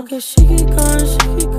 Okay, she keep going, she keep